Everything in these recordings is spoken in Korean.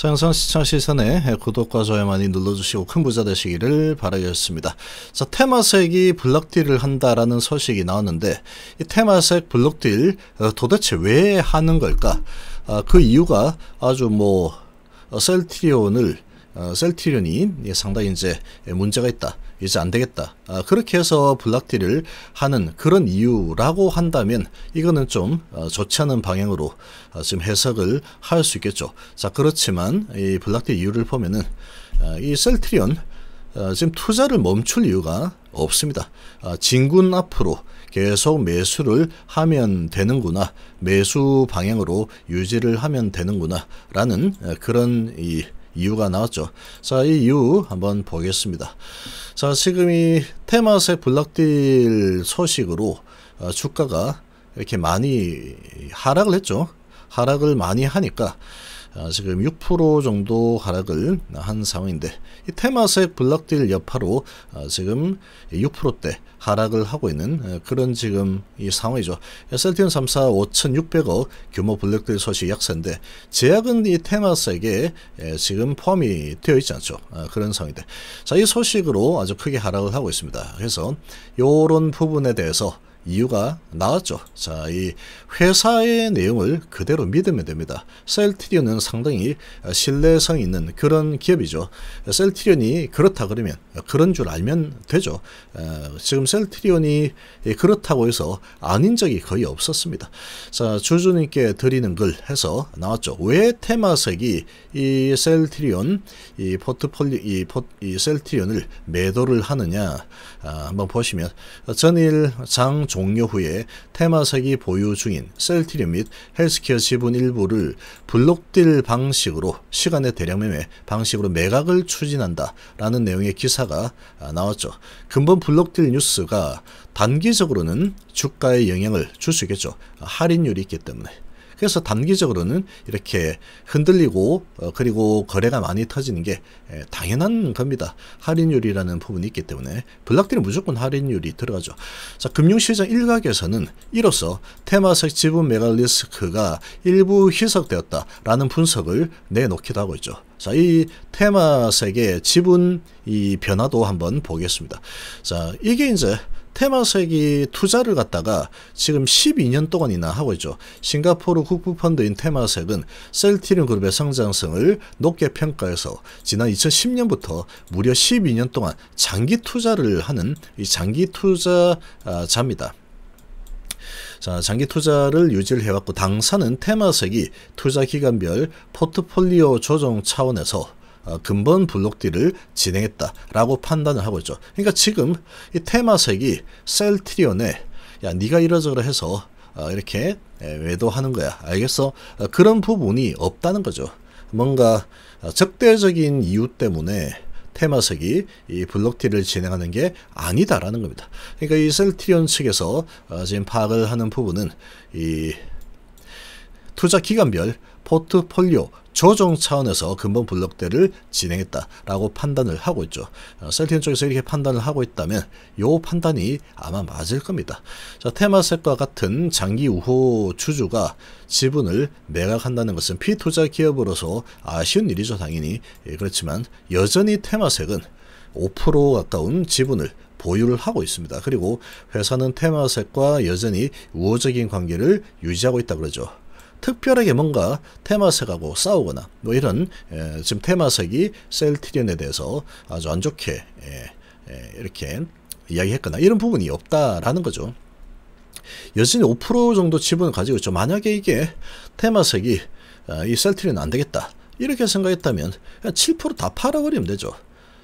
자, 영상 시청 시선에 구독과 좋아요 많이 눌러주시고 큰 부자 되시기를 바라겠습니다. 자, 테마색이 블록딜을 한다라는 소식이 나왔는데 이 테마색 블록딜 어, 도대체 왜 하는 걸까? 아, 그 이유가 아주 뭐 어, 셀트리온을 어, 셀트리온이 상당히 이제 문제가 있다. 이제 안 되겠다. 아, 그렇게 해서 블락딜을 하는 그런 이유라고 한다면 이거는 좀 어, 좋지 않은 방향으로 어, 지금 해석을 할 수 있겠죠. 자 그렇지만 이 블락딜 이유를 보면은 어, 이 셀트리온 어, 지금 투자를 멈출 이유가 없습니다. 아, 진군 앞으로 계속 매수를 하면 되는구나. 매수 방향으로 유지를 하면 되는구나. 라는 어, 그런 이 이유가 나왔죠. 자, 이 이유 한번 보겠습니다. 자, 지금 이 테마색 블락딜 소식으로 어, 주가가 이렇게 많이 하락을 했죠. 하락을 많이 하니까 어, 지금 6% 정도 하락을 한 상황인데 이 테마색 블락딜 여파로 어, 지금 6%대 하락을 하고 있는 어, 그런 지금 이 상황이죠. SLT는 3사 5,600억 규모 블랙딜 소식 약세인데 제약은 이 테마색에 지금 포함이 되어 있지 않죠. 어, 그런 상황인데 자 이 소식으로 아주 크게 하락을 하고 있습니다. 그래서 이런 부분에 대해서 이유가 나왔죠. 자, 이 회사의 내용을 그대로 믿으면 됩니다. 셀트리온은 상당히 신뢰성 있는 그런 기업이죠. 셀트리온이 그렇다 그러면 그런 줄 알면 되죠. 지금 셀트리온이 그렇다고 해서 아닌 적이 거의 없었습니다. 자, 주주님께 드리는 글 해서 나왔죠. 왜 테마색이 이 셀트리온 이 포트폴리오 이, 포, 이 셀트리온을 매도를 하느냐 아, 한번 보시면 전일 장 종료 후에 테마섹이 보유 중인 셀트리온 및 헬스케어 지분 일부를 블록딜 방식으로 시간외 대량 매매 방식으로 매각을 추진한다라는 내용의 기사가 아, 나왔죠. 금번 블록딜 뉴스가 단기적으로는 주가에 영향을 줄 수 있겠죠. 할인율이 있기 때문에. 그래서 단기적으로는 이렇게 흔들리고 어, 그리고 거래가 많이 터지는 게 에, 당연한 겁니다. 할인율이라는 부분이 있기 때문에 블락딜은 무조건 할인율이 들어가죠. 자, 금융시장 일각에서는 이로써 테마색 지분 매각 리스크가 일부 희석되었다라는 분석을 내놓기도 하고 있죠. 자, 이 테마색의 지분 이 변화도 한번 보겠습니다. 자, 이게 이제 테마색이 투자를 갖다가 지금 12년 동안이나 하고 있죠. 싱가포르 국부펀드인 테마색은 셀티리온 그룹의 성장성을 높게 평가해서 지난 2010년부터 무려 12년 동안 장기 투자를 하는 이 장기 투자자입니다. 자, 장기 투자를 유지를 해왔고 당사는 테마색이 투자 기간별 포트폴리오 조정 차원에서 어, 근본 블록딜을 진행했다라고 판단을 하고 있죠. 그러니까 지금 이 테마색이 셀트리온에 야 네가 이러저러 해서 어, 이렇게 외도하는 거야. 알겠어? 어, 그런 부분이 없다는 거죠. 뭔가 적대적인 이유 때문에 테마색이 이 블록딜을 진행하는 게 아니다라는 겁니다. 그러니까 이 셀트리온 측에서 지금 파악을 하는 부분은 이 투자 기간별 포트폴리오 조정 차원에서 근본 블록대를 진행했다라고 판단을 하고 있죠. 어, 셀티언 쪽에서 이렇게 판단을 하고 있다면 이 판단이 아마 맞을 겁니다. 자, 테마색과 같은 장기 우호 주주가 지분을 매각한다는 것은 피투자 기업으로서 아쉬운 일이죠, 당연히. 예, 그렇지만 여전히 테마색은 5% 가까운 지분을 보유를 하고 있습니다. 그리고 회사는 테마색과 여전히 우호적인 관계를 유지하고 있다 그러죠. 특별하게 뭔가 테마색하고 싸우거나 뭐 이런 에, 지금 테마색이 셀트리온에 대해서 아주 안 좋게 에, 에, 이렇게 이야기했거나 이런 부분이 없다라는 거죠. 여전히 5% 정도 지분을 가지고 있죠. 만약에 이게 테마색이 어, 이 셀트리온 안 되겠다 이렇게 생각했다면 7%다 팔아버리면 되죠.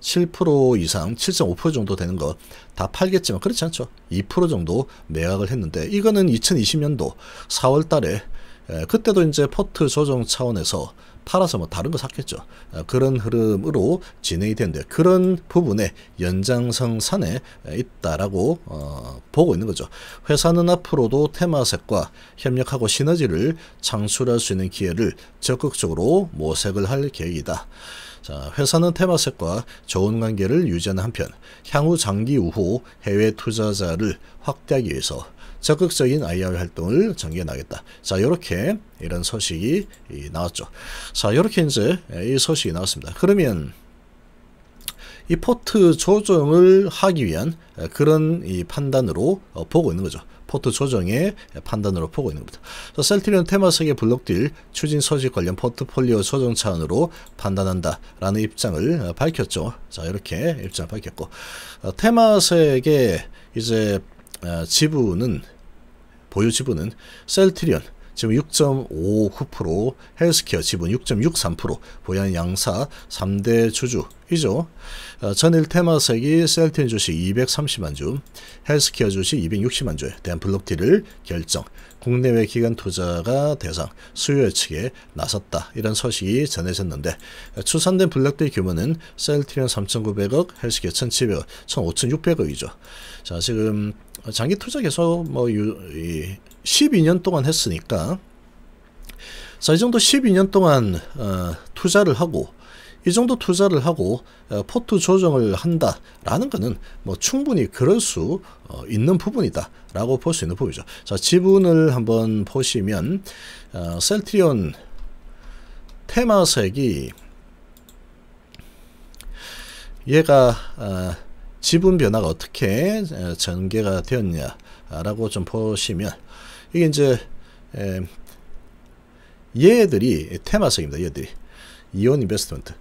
7% 이상, 7.5% 정도 되는 거 다 팔겠지만 그렇지 않죠. 2% 정도 매각을 했는데 이거는 2020년도 4월 달에 예, 그때도 이제 포트 조정 차원에서 팔아서 뭐 다른 거 샀겠죠. 예, 그런 흐름으로 진행이 되는데 그런 부분에 연장성산에 있다라고 어, 보고 있는 거죠. 회사는 앞으로도 테마색과 협력하고 시너지를 창출할 수 있는 기회를 적극적으로 모색을 할 계획이다. 자, 회사는 테마색과 좋은 관계를 유지하는 한편 향후 장기 우호 해외 투자자를 확대하기 위해서 적극적인 IR 활동을 전개해 나겠다. 자, 이렇게 이런 소식이 나왔죠. 자, 이렇게 이제 이 소식이 나왔습니다. 그러면 이 포트 조정을 하기 위한 그런 이 판단으로 어, 보고 있는 거죠. 포트 조정의 판단으로 보고 있는 겁니다. 셀트리온 테마섹의 블록딜 추진 소식 관련 포트폴리오 조정 차원으로 판단한다라는 입장을 어, 밝혔죠. 자 이렇게 입장을 밝혔고 어, 테마섹의 이제 지분은 보유 지분은 셀트리온 지금 6.59%, 헬스케어 지분 6.63%, 보양 양사 3대 주주 이죠. 어, 전일 테마섹이 셀트리온 주식 230만 주, 헬스케어 주식 260만 주에 대한 블록딜을 결정, 국내외 기관 투자가 대상, 수요 예측에 나섰다. 이런 소식이 전해졌는데 추산된 블록딜 규모는 셀트리온 3,900억, 헬스케어 1,700억, 1,5,600억이죠. 자 지금 장기 투자 계속 뭐 유, 이 12년 동안 했으니까 자, 이 정도 12년 동안 어, 투자를 하고 이 정도 투자를 하고 어, 포트 조정을 한다라는 것은 뭐 충분히 그럴 수 어, 있는 부분이다 라고 볼 수 있는 부분이죠. 자, 지분을 한번 보시면 어, 셀트리온 테마색이 얘가 어, 지분 변화가 어떻게 어, 전개가 되었냐 라고 좀 보시면 이게 이제 에, 얘들이 테마석입니다. 얘들이 이온 인베스트먼트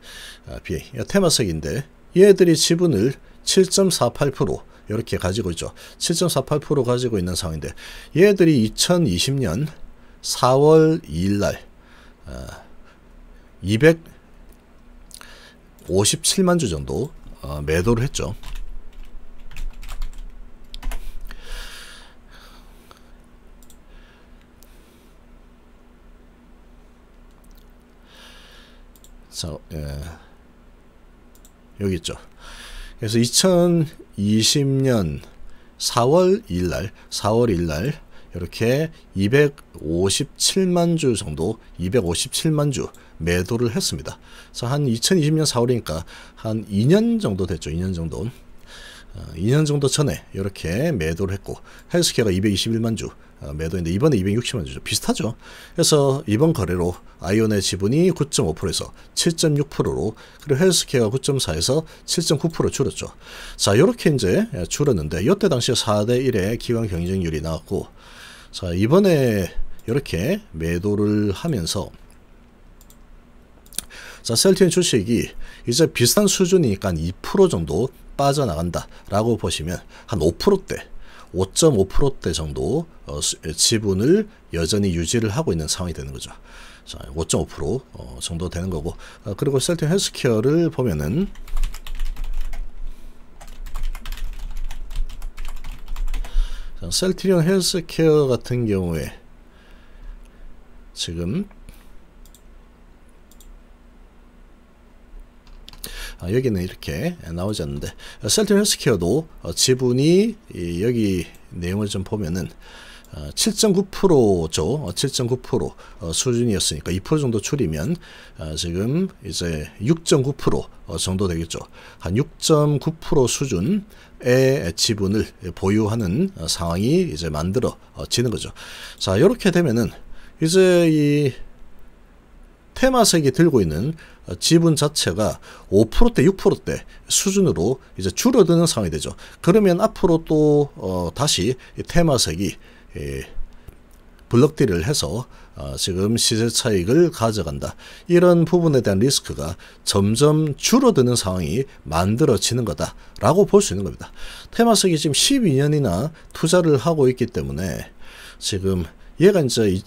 아, BA 테마석인데 얘들이 지분을 7.48% 이렇게 가지고 있죠. 7.48% 가지고 있는 상황인데 얘들이 2020년 4월 2일 날 어, 257만 주 정도 어, 매도를 했죠. 자, 예. 여기 있죠. 그래서 2020년 4월 1일 날, 4월 1일 날 이렇게 257만 주 정도, 257만 주 매도를 했습니다. 그래서 한 2020년 4월이니까 한 2년 정도 됐죠. 2년 정도. 2년 어, 정도 전에 이렇게 매도를 했고 헬스케어가 221만 주 어, 매도인데 이번에 260만 주죠. 비슷하죠. 그래서 이번 거래로 아이온의 지분이 9.5%에서 7.6%로 그리고 헬스케어가 9.4에서 7.9% 줄었죠. 자 이렇게 이제 줄었는데 이때 당시에 4대 1의 기관 경쟁률이 나왔고 자 이번에 이렇게 매도를 하면서 자 셀티엔 주식이 이제 비슷한 수준이니까 2% 정도 빠져나간다라고 보시면 한 5%대 5.5%대 정도 어, 지분을 여전히 유지를 하고 있는 상황이 되는 거죠. 자, 5.5% 어, 정도 되는 거고 어, 그리고 셀팅 헬스케어를 보면은 셀트리온 헬스케어 같은 경우에 지금 여기는 이렇게 나오지 않는데 셀트 헬스케어도 어, 지분이 여기 내용을 좀 보면은 7.9%죠. 7.9% 어, 수준이었으니까 2% 정도 줄이면 어, 지금 이제 6.9% 정도 되겠죠. 한 6.9% 수준의 지분을 보유하는 상황이 이제 만들어지는 거죠. 자, 이렇게 되면은 이제 이 테마색이 들고 있는 지분 자체가 5%대 6%대 수준으로 이제 줄어드는 상황이 되죠. 그러면 앞으로 또 어, 다시 테마색이 예, 블럭딜을 해서 어, 지금 시세 차익을 가져간다. 이런 부분에 대한 리스크가 점점 줄어드는 상황이 만들어지는 거다라고 볼 수 있는 겁니다. 테마색이 지금 12년이나 투자를 하고 있기 때문에 지금 얘가 이제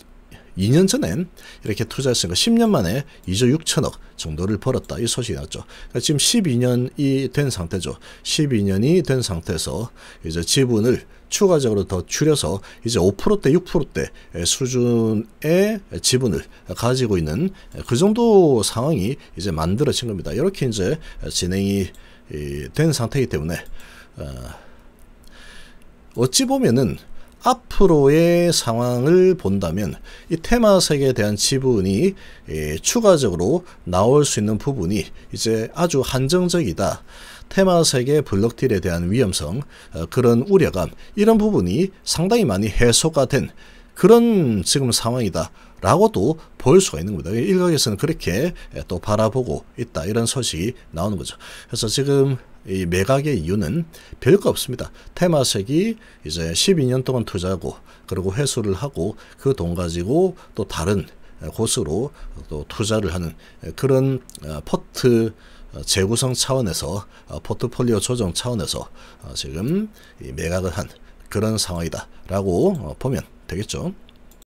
2년 전엔 이렇게 투자했으니까 10년 만에 2조 6천억 정도를 벌었다. 이 소식이 나왔죠. 그러니까 지금 12년이 된 상태죠. 12년이 된 상태에서 이제 지분을 추가적으로 더 줄여서 이제 5%대 6%대 수준의 지분을 가지고 있는 그 정도 상황이 이제 만들어진 겁니다. 이렇게 이제 진행이 된 상태이기 때문에 어, 어찌 보면은 앞으로의 상황을 본다면 이 테마 색에 대한 지분이 예, 추가적으로 나올 수 있는 부분이 이제 아주 한정적이다. 테마 색의 블록딜에 대한 위험성, 어, 그런 우려감 이런 부분이 상당히 많이 해소가 된 그런 지금 상황이다. 라고도 볼 수가 있는 겁니다. 일각에서는 그렇게 또 바라보고 있다. 이런 소식이 나오는 거죠. 그래서 지금 이 매각의 이유는 별거 없습니다. 테마색이 이제 12년 동안 투자하고 그리고 회수를 하고 그 돈 가지고 또 다른 곳으로 또 투자를 하는 그런 어, 포트 재구성 차원에서 어, 포트폴리오 조정 차원에서 어, 지금 매각을 한 그런 상황이다라고 보면 되겠죠.